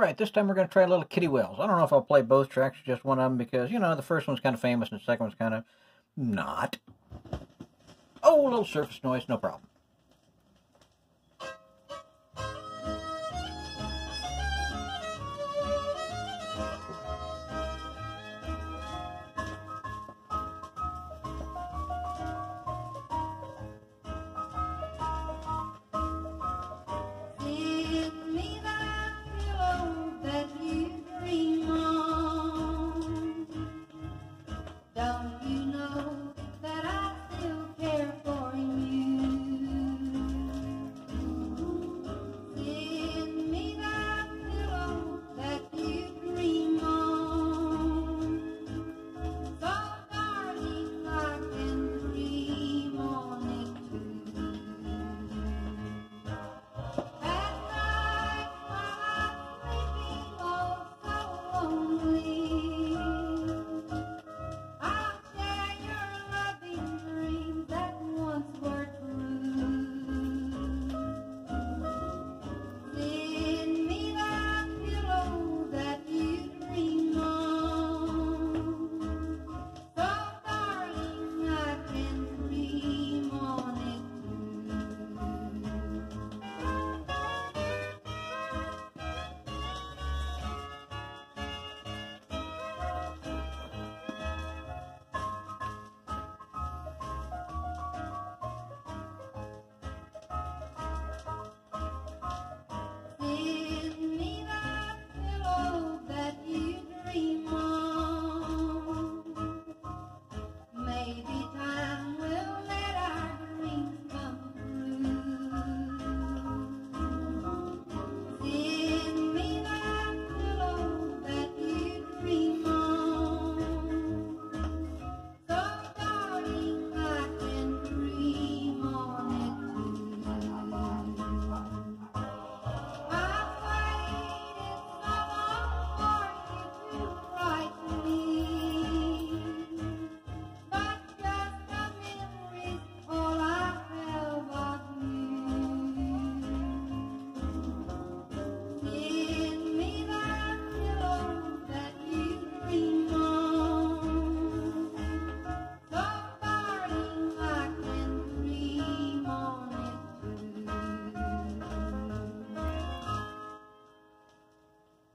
right, this time we're going to try a little Kitty Wells. I don't know if I'll play both tracks or just one of them because, you know, the first one's kind of famous and the second one's kind of not. Oh, a little surface noise, no problem. baby.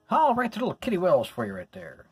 I'll write the little Kitty Wells for you right there.